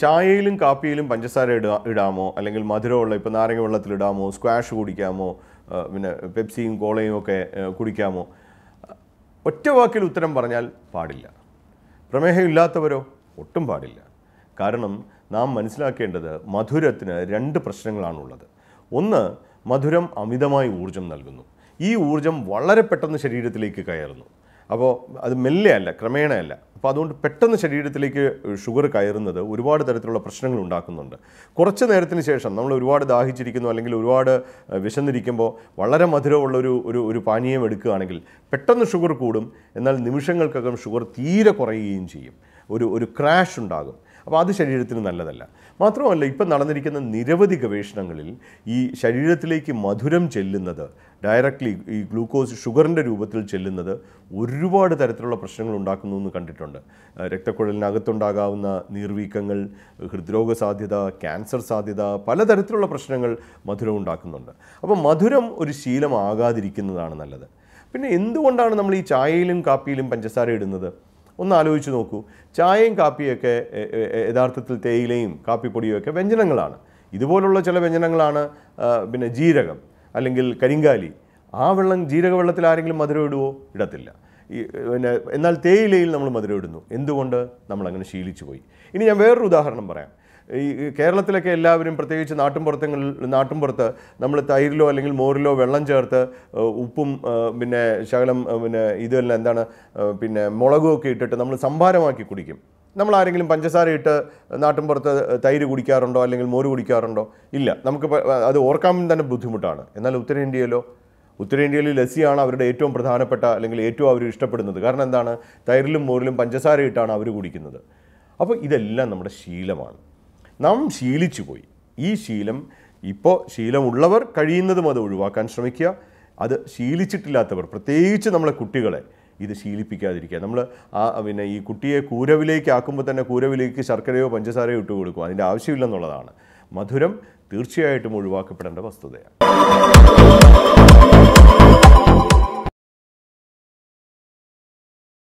ചായയിലും കാപ്പിയിലും പഞ്ചസാര ഇടാ ഇടാമോ? അല്ലെങ്കിൽ മധുരമുള്ള ഇപ്പോൾ നാരങ്ങ വെള്ളത്തിൽ ഇടാമോ? സ്ക്വാഷ് കുടിക്കാമോ? പിന്നെ പെപ്സിയും കോളയും ഒക്കെ കുടിക്കാമോ? ഒറ്റ വാക്കിൽ ഉത്തരം പറഞ്ഞാൽ പാടില്ല. പ്രമേഹം ഇല്ലാത്തവരോ ഒട്ടും പാടില്ല. കാരണം നാം മനസ്സിലാക്കേണ്ടത് മധുരത്തിന് രണ്ട് പ്രശ്നങ്ങളാണുള്ളത്. ഒന്ന് മധുരം അമിതമായി ഊർജം നൽകുന്നു. ഈ ഊർജം വളരെ പെട്ടെന്ന് ശരീരത്തിലേക്ക് കയറുന്നു. അപ്പോൾ അത് മെല്ലെയല്ല ക്രമേണയല്ല അപ്പോൾ അതുകൊണ്ട് പെട്ടെന്ന് ശരീരത്തിലേക്ക് ഷുഗർ കയറുന്നത് ഒരുപാട് തരത്തിലുള്ള പ്രശ്നങ്ങൾ ഉണ്ടാക്കുന്നുണ്ട്. കുറച്ച് നേരത്തിന് ശേഷം നമ്മൾ ഒരുപാട് ദാഹിച്ചിരിക്കുന്നു അല്ലെങ്കിൽ ഒരുപാട് വിശന്നിരിക്കുമ്പോൾ വളരെ മധുരമുള്ള ഒരു ഒരു ഒരു പാനീയം എടുക്കുകയാണെങ്കിൽ പെട്ടെന്ന് ഷുഗർ കൂടും. എന്നാൽ നിമിഷങ്ങൾക്കകം ഷുഗർ തീരെ കുറയുകയും ചെയ്യും. ഒരു ഒരു ക്രാഷ് ഉണ്ടാകും. അപ്പോൾ അത് ശരീരത്തിന് നല്ലതല്ല. മാത്രമല്ല ഇപ്പം നടന്നിരിക്കുന്ന നിരവധി ഗവേഷണങ്ങളിൽ ഈ ശരീരത്തിലേക്ക് മധുരം ചെല്ലുന്നത് ഡയറക്റ്റ്ലി ഈ ഗ്ലൂക്കോസ് ഷുഗറിന്റെ രൂപത്തിൽ ചെല്ലുന്നത് ഒരുപാട് തരത്തിലുള്ള പ്രശ്നങ്ങൾ ഉണ്ടാക്കുന്നു എന്ന് കണ്ടിട്ടുണ്ട്. രക്തക്കുഴലിനകത്തുണ്ടാകാവുന്ന നീർവീക്കങ്ങൾ ഹൃദ്രോഗ സാധ്യത ക്യാൻസർ സാധ്യത പലതരത്തിലുള്ള പ്രശ്നങ്ങൾ മധുരം ഉണ്ടാക്കുന്നുണ്ട്. അപ്പോൾ മധുരം ഒരു ശീലമാകാതിരിക്കുന്നതാണ് നല്ലത്. പിന്നെ എന്തുകൊണ്ടാണ് നമ്മൾ ഈ ചായയിലും കാപ്പിയിലും പഞ്ചസാര ഇടുന്നത്? ഒന്ന് ആലോചിച്ച് നോക്കൂ. ചായയും കാപ്പിയൊക്കെ യഥാർത്ഥത്തിൽ തേയിലയും കാപ്പിപ്പൊടിയും ഒക്കെ വ്യഞ്ജനങ്ങളാണ്. ഇതുപോലുള്ള ചില വ്യഞ്ജനങ്ങളാണ് പിന്നെ ജീരകം അല്ലെങ്കിൽ കരിങ്കാലി. ആ വെള്ളം ജീരക വെള്ളത്തിൽ ആരെങ്കിലും മധുരം ഇടുവോ? ഇടത്തില്ല. പിന്നെ എന്നാൽ തേയിലയിൽ നമ്മൾ മധുരം ഇടുന്നു. എന്തുകൊണ്ട്? നമ്മൾ അങ്ങനെ ശീലിച്ചു പോയി ഇനി ഞാൻ വേറൊരു ഉദാഹരണം പറയാം. ഈ കേരളത്തിലൊക്കെ എല്ലാവരും പ്രത്യേകിച്ച് നാട്ടിൻപുറത്തങ്ങളിൽ നാട്ടിൻപുറത്ത് നമ്മൾ തൈരിലോ അല്ലെങ്കിൽ മോരിലോ വെള്ളം ചേർത്ത് ഉപ്പും പിന്നെ ശകലം പിന്നെ ഇതെല്ലാം എന്താണ് പിന്നെ മുളകും ഒക്കെ ഇട്ടിട്ട് നമ്മൾ സംഭാരമാക്കി കുടിക്കും. നമ്മൾ ആരെങ്കിലും പഞ്ചസാര ഇട്ട് നാട്ടിൻപുറത്ത് തൈര് കുടിക്കാറുണ്ടോ അല്ലെങ്കിൽ മോര് കുടിക്കാറുണ്ടോ? ഇല്ല. നമുക്ക് അത് ഓർക്കാൻ തന്നെ ബുദ്ധിമുട്ടാണ്. എന്നാൽ ഉത്തരേന്ത്യയിലോ ഉത്തരേന്ത്യയിൽ ലസ്സിയാണ് അവരുടെ ഏറ്റവും പ്രധാനപ്പെട്ട അല്ലെങ്കിൽ ഏറ്റവും അവർ ഇഷ്ടപ്പെടുന്നത്. കാരണം എന്താണ്? തൈരിലും മോരിലും പഞ്ചസാര ഇട്ടാണ് അവർ കുടിക്കുന്നത്. അപ്പോൾ ഇതെല്ലാം നമ്മുടെ ശീലമാണ്. നാം ശീലിച്ചു പോയി. ഈ ശീലം ഇപ്പോൾ ശീലമുള്ളവർ കഴിയുന്നതും അത് ഒഴിവാക്കാൻ ശ്രമിക്കുക. അത് ശീലിച്ചിട്ടില്ലാത്തവർ പ്രത്യേകിച്ച് നമ്മളെ കുട്ടികളെ ഇത് ശീലിപ്പിക്കാതിരിക്കുക. നമ്മൾ ആ പിന്നെ ഈ കുട്ടിയെ കൂരവിലേക്ക് ആക്കുമ്പോൾ തന്നെ കൂരവിലേക്ക് ശർക്കരയോ പഞ്ചസാരയോ ഇട്ട് കൊടുക്കും. അതിന്റെ ആവശ്യമില്ലെന്നുള്ളതാണ്. മധുരം തീർച്ചയായിട്ടും ഒഴിവാക്കപ്പെടേണ്ട വസ്തുതയാണ്.